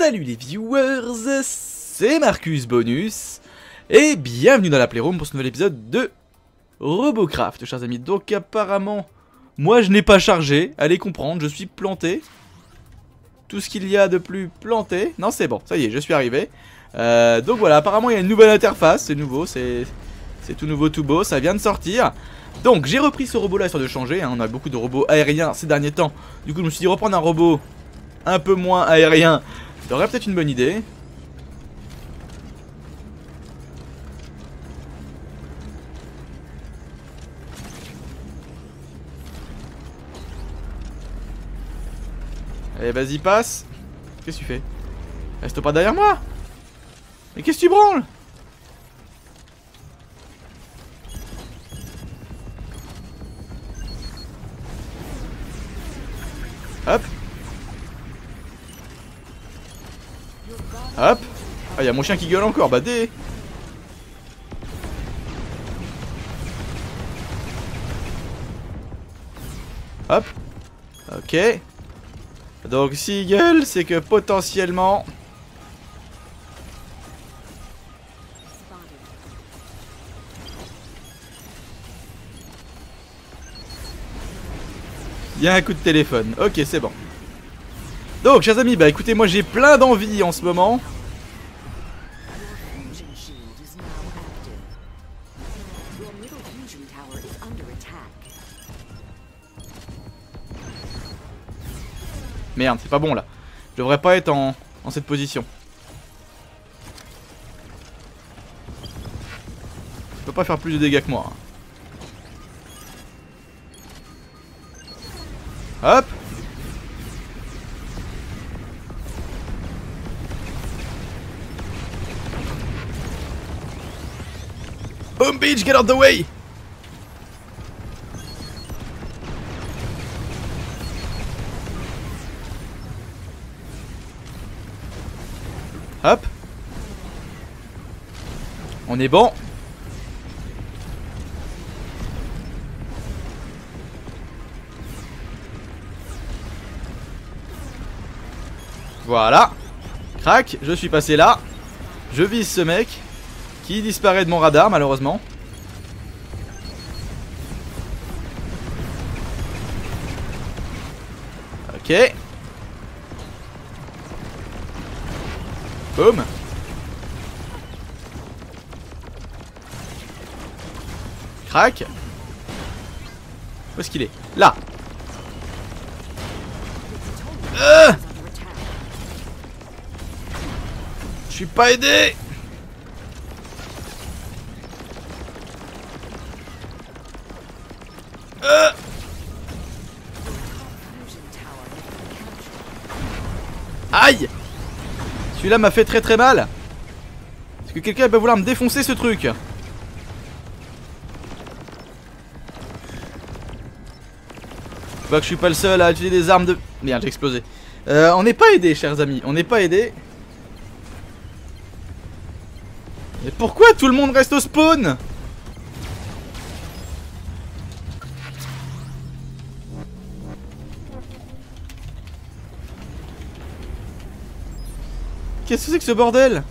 Salut les viewers, c'est Marcus Bonus et bienvenue dans la Playroom pour ce nouvel épisode de Robocraft, chers amis. Donc apparemment, moi je n'ai pas chargé, allez comprendre, je suis planté. Tout ce qu'il y a de plus planté. Non, c'est bon, ça y est, je suis arrivé. Euh, donc voilà, apparemment il y a une nouvelle interface, c'est nouveau, c'est tout nouveau, tout beau, ça vient de sortir. Donc j'ai repris ce robot là histoire de changer, hein. on a beaucoup de robots aériens ces derniers temps. Du coup je me suis dit reprendre un robot un peu moins aérien aurait peut-être une bonne idée. Allez, vas-y, passe. Qu'est-ce que tu fais? Reste pas derrière moi Mais qu'est-ce que tu branles? Ah y'a mon chien qui gueule encore, bah dé Hop Ok Donc s'il gueule, c'est que potentiellement... Il y a un coup de téléphone. Ok, c'est bon. Donc, chers amis, bah écoutez, moi j'ai plein d'envie en ce moment. Merde, c'est pas bon là. Je devrais pas être en, cette position. Je peux pas faire plus de dégâts que moi. Hein. Hop Boom Beach, get out the way! On est bon. Voilà. Crac, je suis passé là. Je vise ce mec. Qui disparaît de mon radar malheureusement. Ok. Boum. Crac. Où est-ce qu'il est? Là. Euh. Je suis pas aidé. Aïe. Celui-là m'a fait très très mal. Est-ce que quelqu'un va vouloir me défoncer ce truc? Vois que je suis pas le seul à utiliser des armes de... Merde, j'ai explosé. Euh, on n'est pas aidé, chers amis. On n'est pas aidé. Mais pourquoi tout le monde reste au spawn? Qu'est-ce que c'est que ce bordel?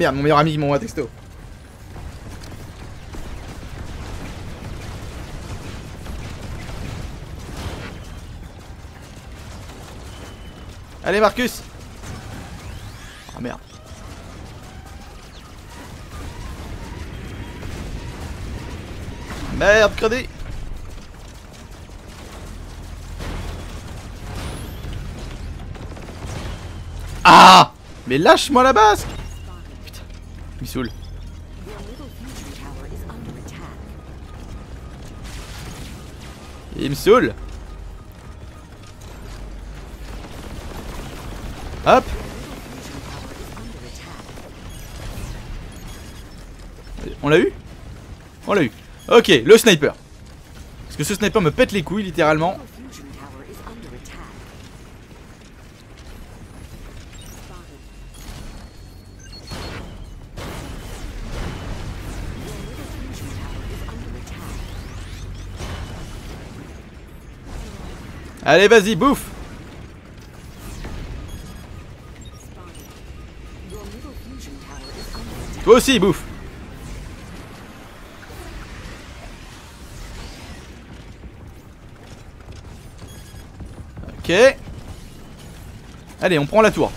Merde mon meilleur ami m'envoie un texto. Allez Marcus. Ah merde. Merde, crédit. Ah Mais lâche-moi la basque Il me saoule Hop On l'a eu On l'a eu Ok, le sniper. Parce que ce sniper me pète les couilles, littéralement. Allez, vas-y, bouffe. Toi aussi, bouffe Ok. Allez, on prend la tour.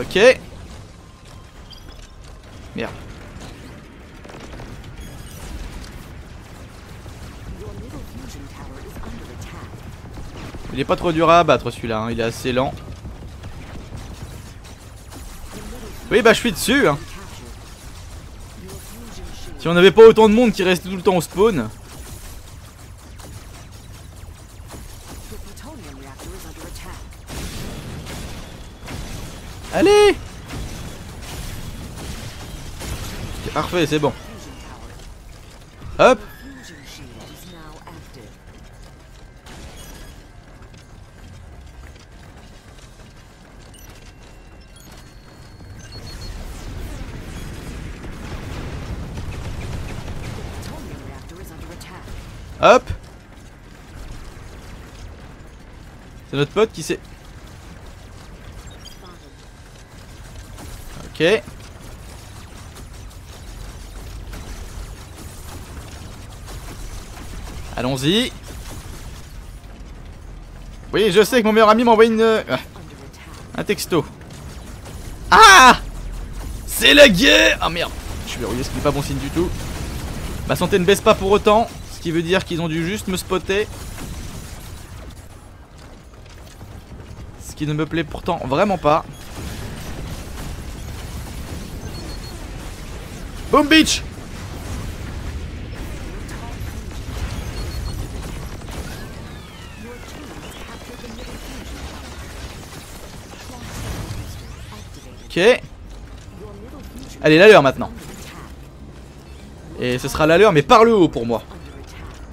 Ok. Il est pas trop dur à abattre celui-là, hein, il est assez lent. Oui, bah je suis dessus. Hein. Si on n'avait pas autant de monde qui restait tout le temps au spawn. Allez Parfait, c'est bon. Hop Hop C'est notre pote qui s'est... Ok. Allons-y. Oui, je sais que mon meilleur ami m'a envoyé une... euh, un texto. Ah C'est la guerre Ah merde Je suis verrouillé, ce qui n'est pas bon signe du tout. Ma santé ne baisse pas pour autant, qui veut dire qu'ils ont dû juste me spotter. Ce qui ne me plaît pourtant vraiment pas. Boom Beach. Ok. Allez, la leur maintenant. Et ce sera la leur, mais par le haut pour moi.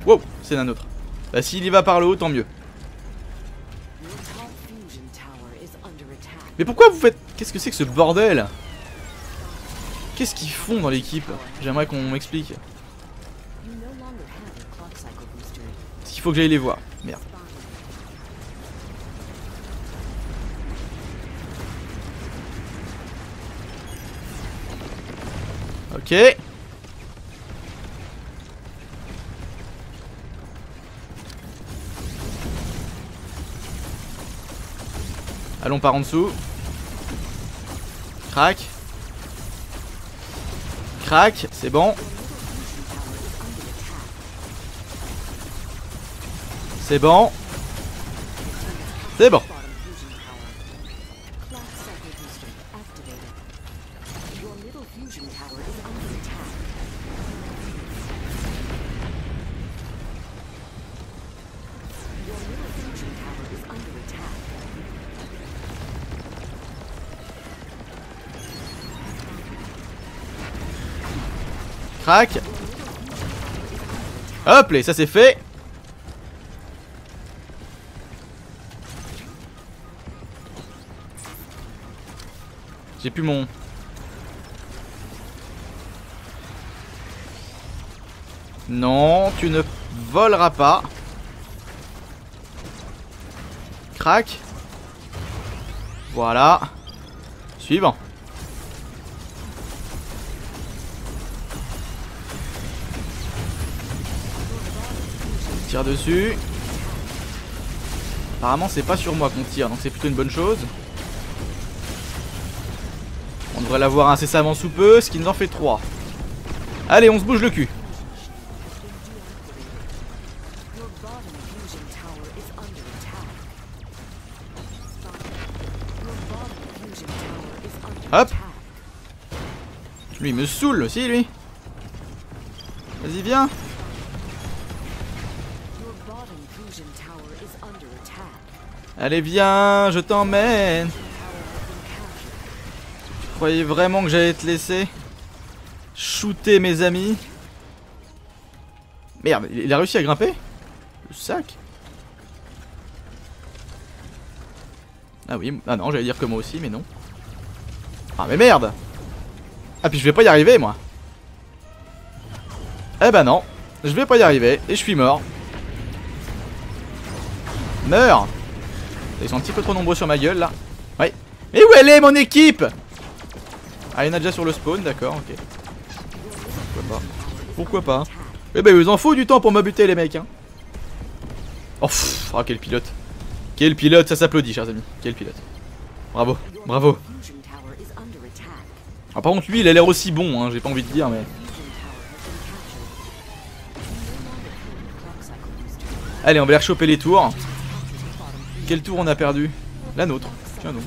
Wow, c'est un autre. Bah s'il y va par le haut, tant mieux. Mais pourquoi vous faites... Qu'est-ce que c'est que ce bordel? Qu'est-ce qu'ils font dans l'équipe? J'aimerais qu'on m'explique. Parce qu'il faut que j'aille les voir. Merde. Ok. Allons par en dessous. Crac. Crac, c'est bon. C'est bon. C'est bon. Hop là, ça c'est fait. J'ai plus mon... Non, tu ne voleras pas. Crac. Voilà. Suivant. Tire dessus. Apparemment c'est pas sur moi qu'on tire, donc c'est plutôt une bonne chose. On devrait l'avoir incessamment sous peu, ce qui nous en fait 3. Allez, on se bouge le cul. Hop. Lui il me saoule aussi lui. Vas-y viens. Allez viens, je t'emmène. Tu croyais vraiment que j'allais te laisser shooter mes amis? Merde, il a réussi à grimper? Le sac Ah oui, ah non, j'allais dire que moi aussi, mais non. Ah mais merde Ah puis je vais pas y arriver moi Eh ben non, je vais pas y arriver et je suis mort. Meurs Ils sont un petit peu trop nombreux sur ma gueule là. Ouais. Mais où elle est mon équipe? Ah, il y en a déjà sur le spawn, d'accord, ok. Pourquoi pas Pourquoi pas Eh ben, ils en faut du temps pour me buter les mecs, hein. Oh, ah, quel pilote. Quel pilote, ça s'applaudit, chers amis. Quel pilote. Bravo, bravo. Ah, par contre, lui, il a l'air aussi bon, hein, j'ai pas envie de dire, mais. Allez, on va aller choper les tours. Quel tour on a perdu La nôtre. Tiens donc.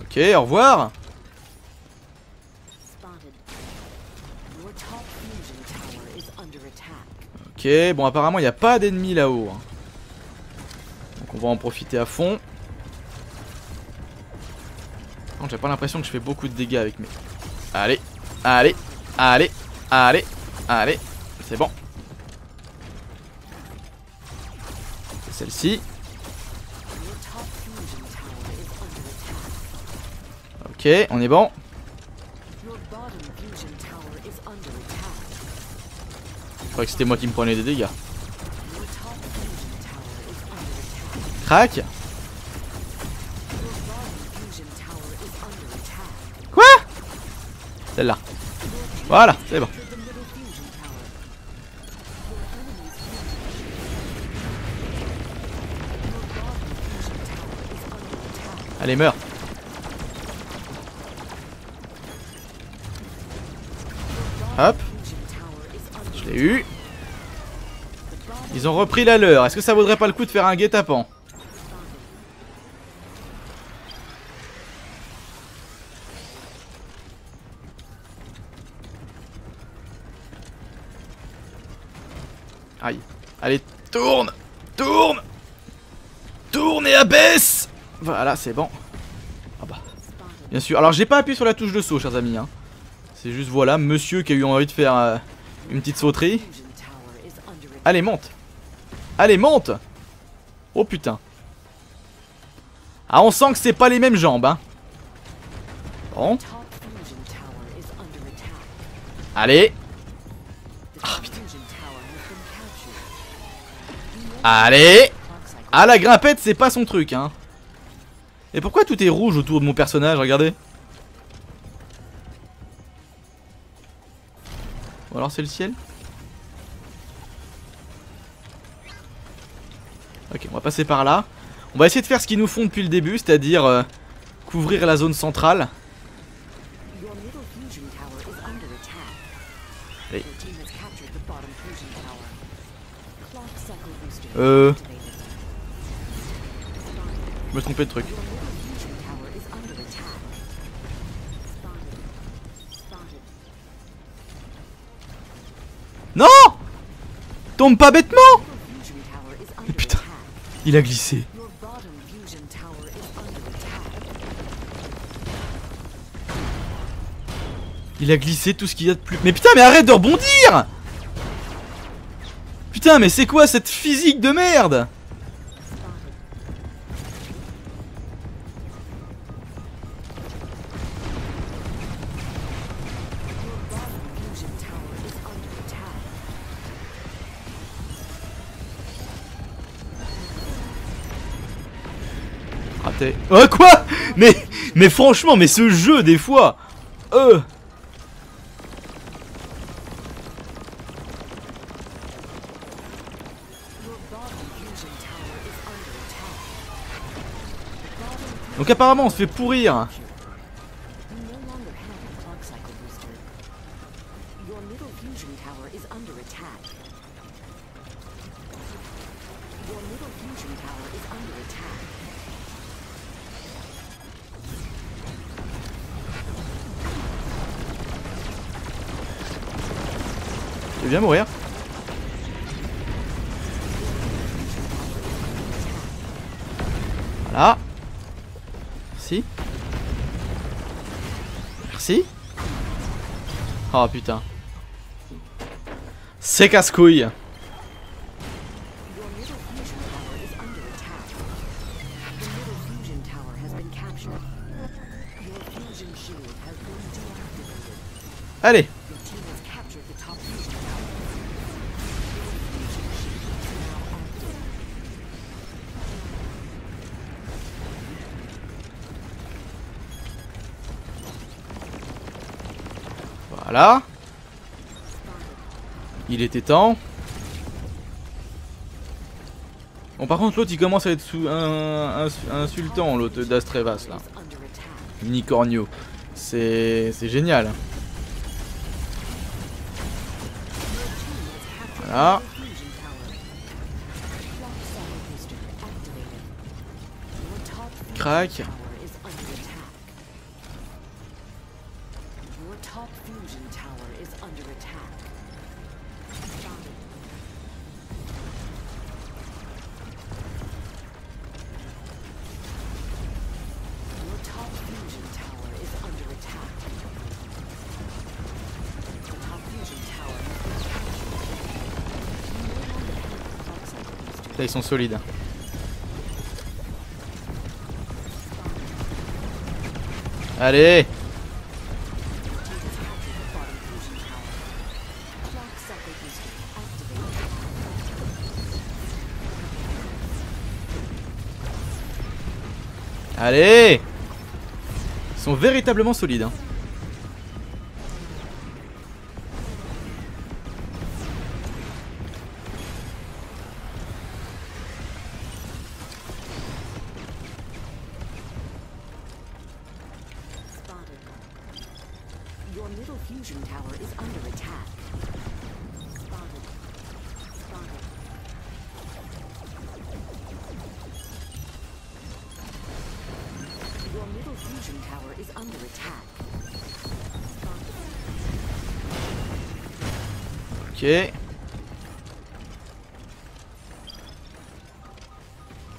Ok, au revoir. Ok, bon, apparemment, il n'y a pas d'ennemis là-haut. hein. Donc, on va en profiter à fond. J'ai pas l'impression que je fais beaucoup de dégâts avec mes. Allez, allez, allez, allez, allez. C'est bon. Celle-ci. Ok, on est bon. Je croyais que c'était moi qui me prenais des dégâts. Crac. Quoi? Celle-là. Voilà, c'est bon. Allez, meurs. Hop, je l'ai eu. Ils ont repris la leur. Est-ce que ça vaudrait pas le coup de faire un guet-apens? Aïe. Allez, tourne Tourne Tourne et abaisse Voilà, c'est bon. Ah bah, bien sûr. Alors, j'ai pas appuyé sur la touche de saut, chers amis. Hein. C'est juste, voilà, monsieur qui a eu envie de faire euh, une petite sauterie. Allez, monte Allez, monte Oh putain. Ah, on sent que c'est pas les mêmes jambes, hein. Bon, allez. You know allez. Ah, la grimpette, c'est pas son truc, hein. Et pourquoi tout est rouge autour de mon personnage, regardez Ou alors c'est le ciel Ok, on va passer par là. On va essayer de faire ce qu'ils nous font depuis le début, c'est-à-dire euh, couvrir la zone centrale. Euh. Je me trompais de truc. Non Tombe pas bêtement Your fusion tower is under putain. Il a glissé. Il a glissé tout ce qu'il y a de plus. Mais putain, mais arrête de rebondir Putain, mais c'est quoi cette physique de merde Oh quoi Mais mais franchement, mais ce jeu des fois. Euh. Donc apparemment, on se fait pourrir. Bien mourir. Voilà. Merci. Merci. Oh putain. C'est casse-couille. Allez Voilà. Il était temps. Bon par contre l'autre il commence à être sous un, un- insultant l'autre d'Astrevas là. Unicornio. C'est génial. Fusion Crac. Ils sont solides. Allez. Allez Ils sont véritablement solides. hein. Ok.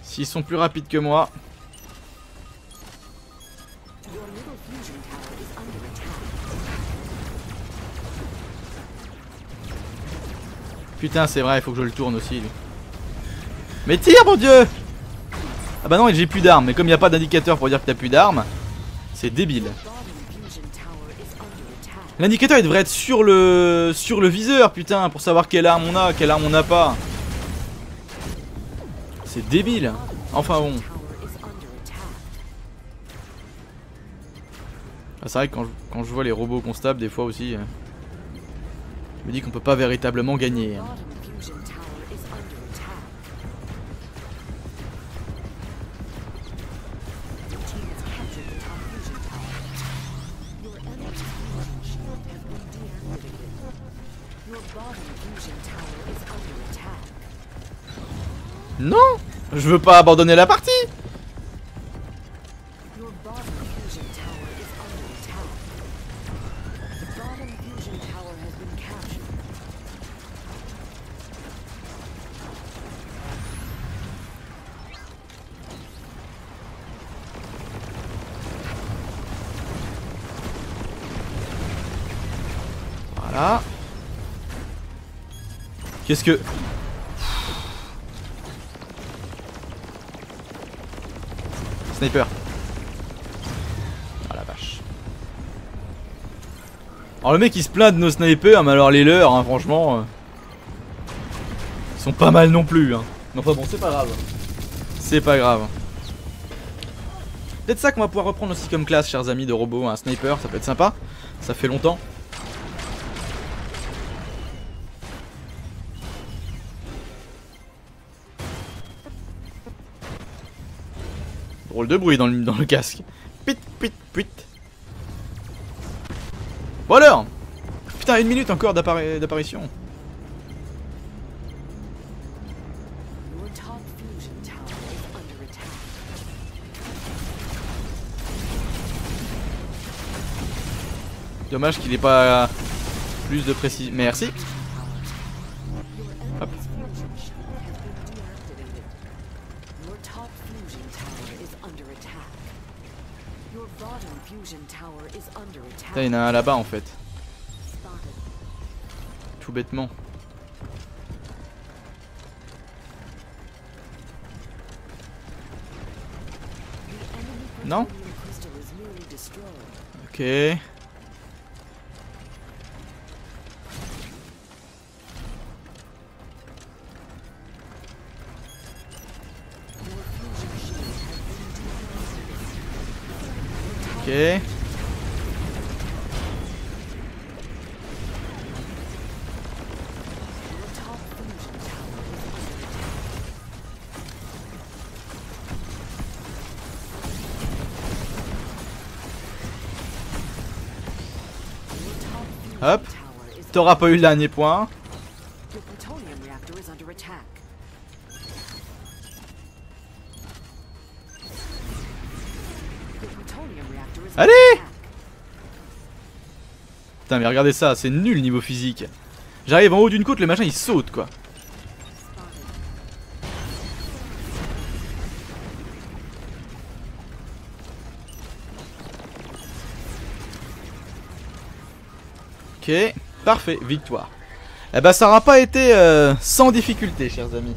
S'ils sont plus rapides que moi. Putain, c'est vrai, il faut que je le tourne aussi. Mais tire, mon dieu Ah bah non, j'ai plus d'armes. Mais comme il n'y a pas d'indicateur pour dire que t'as plus d'armes, c'est débile. L'indicateur, il devrait être sur le sur le viseur, putain, pour savoir quelle arme on a, quelle arme on n'a pas. C'est débile. Enfin bon. Ah, c'est vrai que quand je, quand je vois les robots constables, des fois aussi, euh, je me dis qu'on peut pas véritablement gagner. hein. Je veux pas abandonner la partie. Your bottom fusion Sniper. Ah la vache. Alors le mec il se plaint de nos snipers, mais alors les leurs, hein, franchement... euh, Ils sont pas mal non plus. Hein. Mais enfin bon, c'est pas grave. C'est pas grave. Peut-être ça qu'on va pouvoir reprendre aussi comme classe, chers amis de robots, un sniper, ça peut être sympa. Ça fait longtemps. Drôle de bruit dans le, dans le casque. Pit, pit, pit. Bon alors Putain, une minute encore d'appari- d'apparition. Dommage qu'il ait pas plus de précision. Merci. Putain, il y en a un là-bas en fait. Tout bêtement. Non. Ok. Hop. T'auras pas eu le dernier point. Allez. Putain, mais regardez ça, c'est nul niveau physique. J'arrive en haut d'une côte, le machin il saute quoi. Ok, parfait, victoire. Eh bah ça n'aura pas été euh, sans difficulté, chers amis.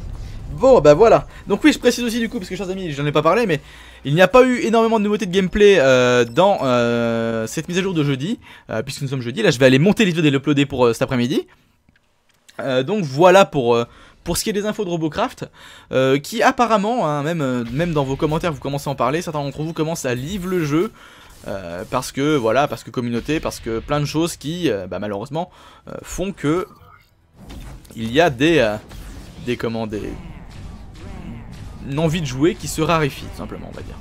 Bon, bah voilà. Donc oui, je précise aussi du coup, parce que chers amis, j'en ai pas parlé, mais il n'y a pas eu énormément de nouveautés de gameplay euh, dans euh, cette mise à jour de jeudi, euh, puisque nous sommes jeudi. Là, je vais aller monter les vidéos et l'uploader pour cet après-midi. Donc voilà pour, ce qui est des infos de Robocraft, qui apparemment, hein, même, dans vos commentaires, vous commencez à en parler, certains d'entre vous commencent à livre le jeu. parce que voilà, parce que communauté, parce que plein de choses qui, bah, malheureusement, font que il y a des, des comment, des, une envie de jouer qui se raréfie, tout simplement, on va dire.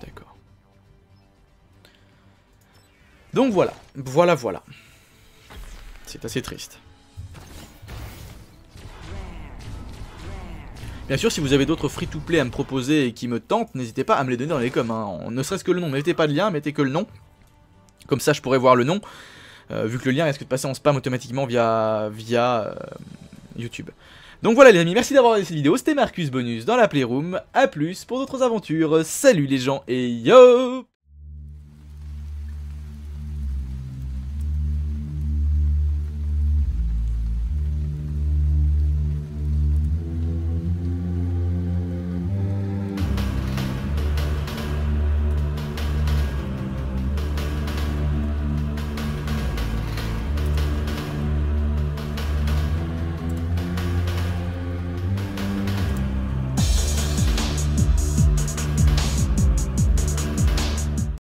D'accord. Donc voilà, voilà, voilà. C'est assez triste. Bien sûr, si vous avez d'autres free-to-play à me proposer et qui me tentent, n'hésitez pas à me les donner dans les coms. hein. Ne serait-ce que le nom, mettez pas de lien, mettez que le nom. Comme ça, je pourrais voir le nom. euh, vu que le lien risque de passer en spam automatiquement via, via euh, YouTube. Donc voilà les amis, merci d'avoir regardé cette vidéo. C'était Marcus Bonus dans la Playroom. A plus pour d'autres aventures. Salut les gens et yo